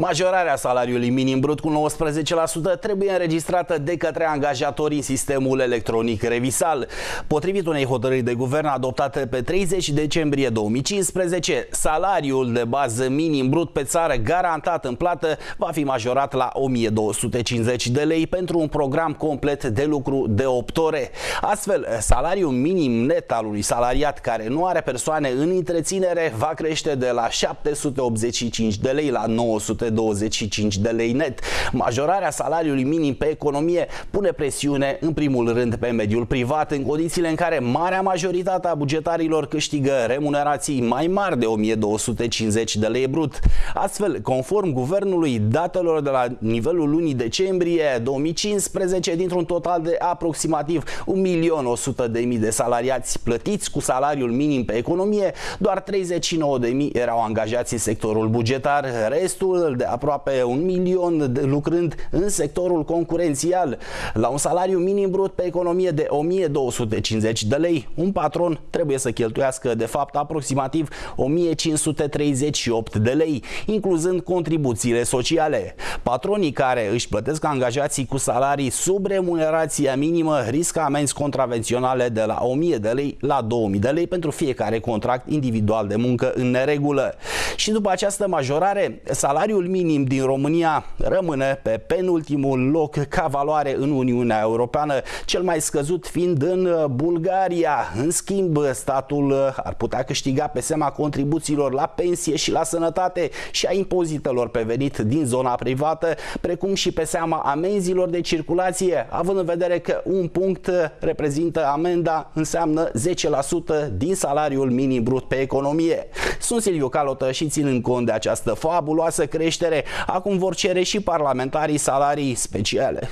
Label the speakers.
Speaker 1: Majorarea salariului minim brut cu 19% trebuie înregistrată de către angajatori în sistemul electronic Revisal. Potrivit unei hotărâri de guvern adoptate pe 30 decembrie 2015, salariul de bază minim brut pe țară garantat în plată va fi majorat la 1250 de lei pentru un program complet de lucru de 8 ore. Astfel, salariul minim net al unui salariat care nu are persoane în întreținere va crește de la 785 de lei la 925 de lei net. Majorarea salariului minim pe economie pune presiune în primul rând pe mediul privat în condițiile în care marea majoritate a bugetarilor câștigă remunerații mai mari de 1250 de lei brut. Astfel, conform guvernului, datelor de la nivelul lunii decembrie 2015, dintr-un total de aproximativ 1.100.000 de salariați plătiți cu salariul minim pe economie, doar 39.000 erau angajați în sectorul bugetar, restul de aproape un milion de lucrând în sectorul concurențial. La un salariu minim brut pe economie de 1250 de lei, un patron trebuie să cheltuiască de fapt aproximativ 1538 de lei, incluzând contribuțiile sociale. Patronii care își plătesc angajații cu salarii sub remunerația minimă riscă amenzi contravenționale de la 1000 de lei la 2000 de lei pentru fiecare contract individual de muncă în neregulă. Și după această majorare, salariul minim din România rămâne pe penultimul loc ca valoare în Uniunea Europeană, cel mai scăzut fiind în Bulgaria. În schimb, statul ar putea câștiga pe seama contribuțiilor la pensie și la sănătate și a impozitelor pe venit din zona privată, precum și pe seama amenzilor de circulație, având în vedere că un punct reprezintă amenda, înseamnă 10% din salariul minim brut pe economie. Sunt Silviu Calotă și ținând cont de această fabuloasă creștere, acum vor cere și parlamentarii salarii speciale.